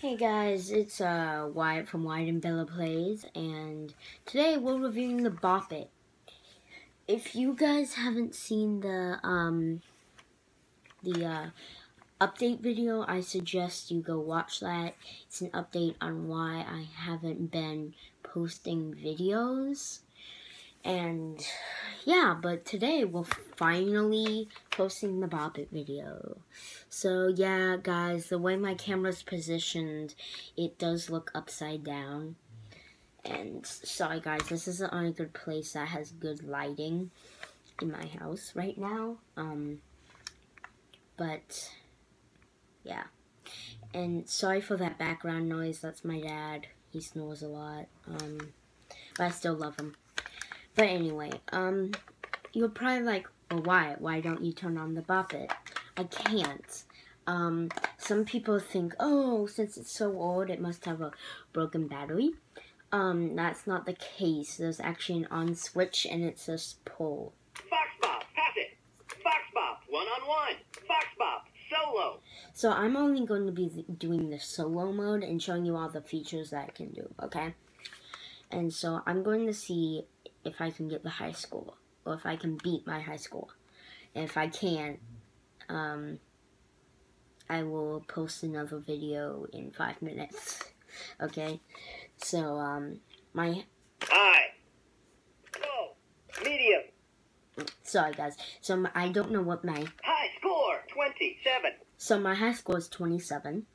Hey guys, it's uh, Wyatt from Wyatt and Bella Plays, and today we're reviewing the Bop It. If you guys haven't seen the um, the uh, update video, I suggest you go watch that. It's an update on why I haven't been posting videos. And yeah, but today we're finally posting the Bop It video. So yeah, guys, the way my camera's positioned, it does look upside down. And sorry guys, this isn't on a good place that has good lighting in my house right now. Um, but yeah. And sorry for that background noise, that's my dad. He snores a lot. Um, but I still love him. But anyway, um, you're probably like, well, why? Why don't you turn on the It? I can't. Um, some people think, oh, since it's so old, it must have a broken battery. Um, that's not the case. There's actually an on switch, and it says pull. Fox Bop, pass it. Fox Bop, one on one. Fox Bop, solo. So I'm only going to be doing the solo mode and showing you all the features that it can do, okay? And so I'm going to see if I can get the high score or if I can beat my high score. And if I can't, um, I will post another video in five minutes. Okay? So, um, my... High. Low. Medium. Sorry, guys. So, I don't know what my... High score, 27. So, my high score is 27.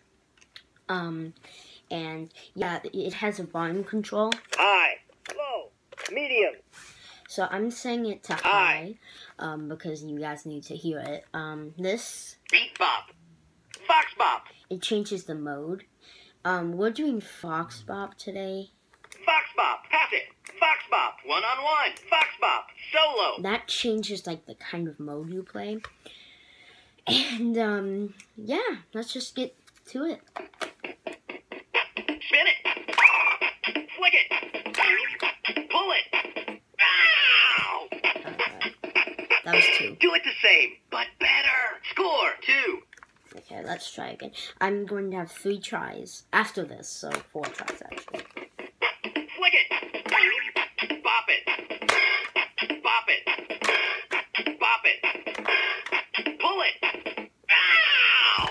Um, and, yeah, it has a volume control. High. Medium. So I'm saying it to high, um, because you guys need to hear it. Um, this Beat Bop. Fox Bop. it changes the mode. Um, we're doing Fox Bop today. Fox Bop, pass it. Fox Bop, one on one. Fox Bop, solo. That changes like the kind of mode you play. And um, yeah, let's just get to it. Do it the same, but better. Score, two. Okay, let's try again. I'm going to have three tries after this, so four tries actually. Flick it. Bop it. Bop it. Bop it. Pull it. Ow!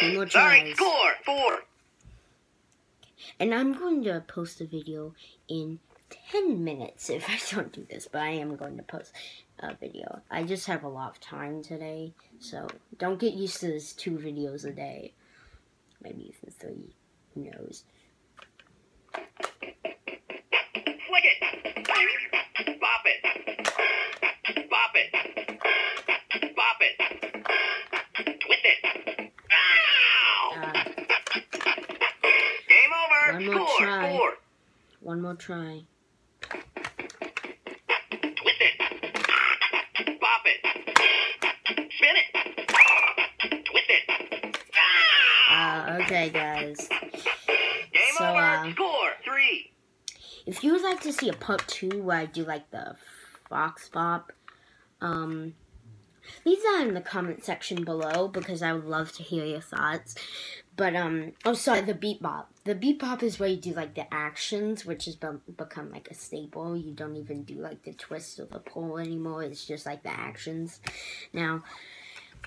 Two more Sorry, tries. score, four. And I'm going to post a video in 10 minutes if I don't do this, but I am going to post a video. I just have a lot of time today, so don't get used to this two videos a day. Maybe even three, who knows. Flick it. Bop it. Bop it. Bop it. Twist it. Ah. Game over. One more try. one more try. Okay, guys. Game so, over. uh, Score, three. If you would like to see a part two where I do like the Fox Bop, um, leave that in the comment section below because I would love to hear your thoughts. But um, oh sorry, the beat bop. The beat bop is where you do like the actions, which has be- become like a staple. You don't even do like the twist or the pull anymore. It's just like the actions now.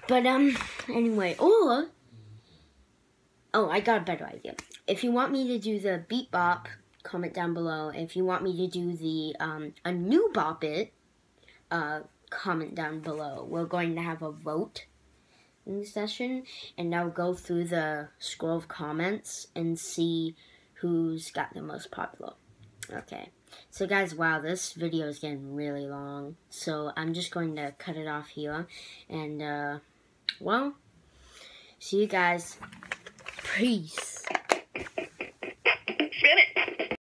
But um, anyway, or oh, I got a better idea. If you want me to do the beat bop, comment down below. If you want me to do the um a new bop it, uh, comment down below. We're going to have a vote in the session, and I'll go through the scroll of comments and see who's got the most popular. Okay. So guys, wow, this video is getting really long. So I'm just going to cut it off here. And, uh, well, see you guys. Peace.